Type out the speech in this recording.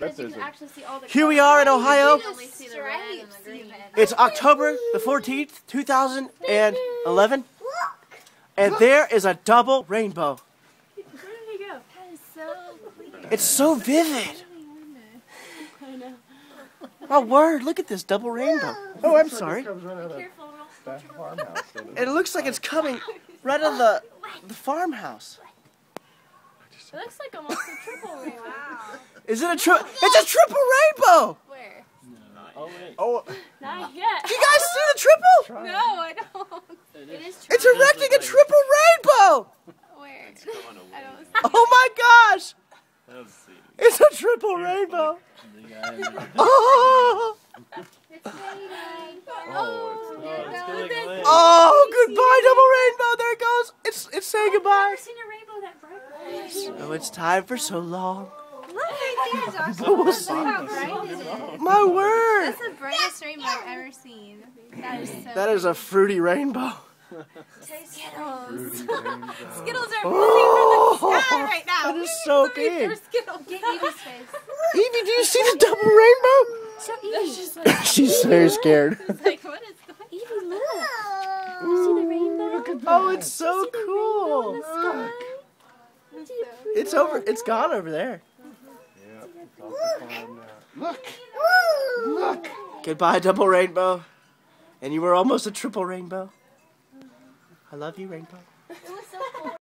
because you can actually see all the Here we are in Ohio. You can only see the red and the green. It's October the 14th, 2011. And there is a double rainbow. Where did he go? That is so. It's so vivid. I know. Oh, word. Look at this double rainbow. Oh, I'm sorry. Comes right out of Careful, don't that farmhouse. doesn't it? It looks like it's coming right out of the, the farmhouse. It looks like almost a triple rainbow. Wow. Is it a tri- It's a triple rainbow. Where? Oh, wait. Oh, Not yet. you guys see the triple? No, I don't. It is It's erecting a triple rainbow. Where? I don't see. Oh my gosh. Let's see. It's a triple rainbow. The guy in the- Oh, Oh, it's there it it's goes. going There- away. oh, goodbye, double rainbow. There it goes. It's it's saying goodbye. I've seen a rainbow that bright. Oh, it's time for so long. Look right there, Josh. What was Look how it is. My word. That's the brightest rainbow I've ever seen. That is so. That is a fruity rainbow. Skittles. Skittles are Oh, from the sky right now. that is so big. They're Skittles. Get Evie's face. Evie, do you see the double rainbow? So Evie. just like, She's very scared. it's like, what is going Evie, look. Oh. You see the rainbow? Oh, it's so cool. Sky? It's over. It's gone over there. Yeah, it's off the farm now. Look! Look! Goodbye, double rainbow. And you were almost a triple rainbow. I love you, rainbow.